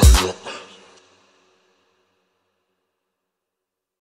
Hello.